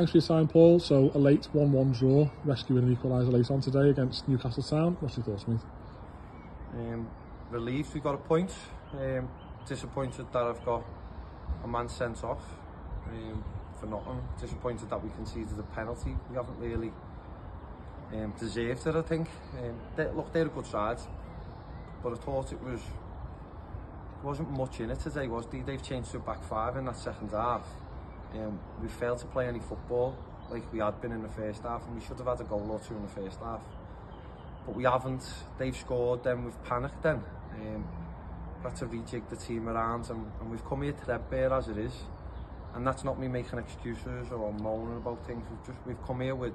Thanks for your time, Paul. So a late 1-1 draw, rescuing an equaliser late on today against Newcastle Town. What's your thoughts, mate? Um, relieved we got a point. Um, disappointed that I've got a man sent off um, for nothing. Disappointed that we conceded a penalty. We haven't really um, deserved it, I think. Um, they, look, they're a good side, but I thought it was wasn't much in it today, was they? They've changed to a back five in that second half. Um, we failed to play any football like we had been in the first half and we should have had a goal or two in the first half. But we haven't. They've scored, then we've panicked then. Um, we've had to rejig the team around and, and we've come here threadbare as it is. And that's not me making excuses or moaning about things. We've just we've come here with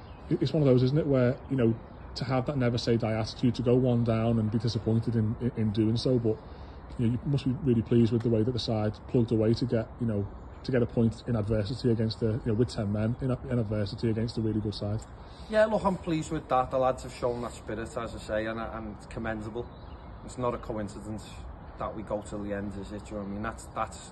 it's one of those, isn't it, where you know to have that never say die attitude to go one down and be disappointed in in, in doing so, but you, know, you must be really pleased with the way that the side plugged away to get, you know, to get a point in adversity against the, you know, with 10 men in, in adversity against a really good side. Yeah, look, I'm pleased with that. The lads have shown that spirit, as I say, and, and it's commendable. It's not a coincidence that we go till the end, is it? You know I mean? That's, that's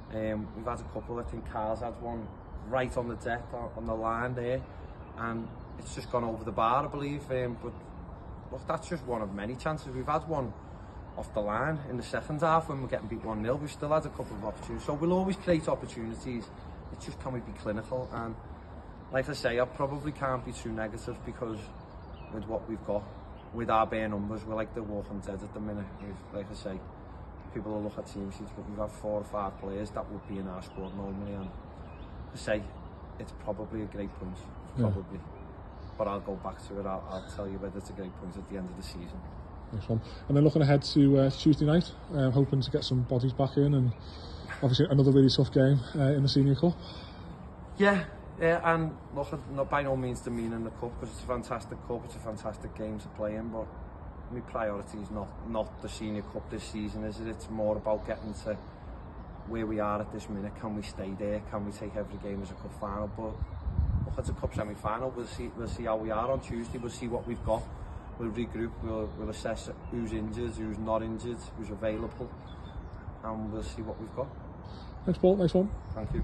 Um, we've had a couple. I think Carl's had one right on the deck, on, on the line there, and it's just gone over the bar, I believe. Um, but look, that's just one of many chances. We've had one off the line in the second half when we're getting beat 1-0. We've still had a couple of opportunities. So we'll always create opportunities. It's just can we be clinical? And like I say, I probably can't be too negative because with what we've got, with our bare numbers, we're like the walking dead at the minute. if, like I say, people will look at team sheets, but we've had four or five players that would be in our squad normally. And to say it's probably a great point, probably. Yeah. But I'll go back to it. I'll, I'll tell you whether it's a great point at the end of the season. Nice one. And then looking ahead to uh, Tuesday night, um, hoping to get some bodies back in and obviously another really tough game uh, in the Senior Cup. Yeah, yeah, and look, not by no means demeaning the cup because it's a fantastic cup, it's a fantastic game to play in, but my priority is not, not the Senior Cup this season, is it? It's more about getting to where we are at this minute, can we stay there? Can we take every game as a cup final? But look, at the cup semi-final. We'll see, we'll see how we are on Tuesday. We'll see what we've got. We'll regroup. We'll, we'll assess who's injured, who's not injured, who's available. And we'll see what we've got. Thanks, Paul. Nice one. Thank you.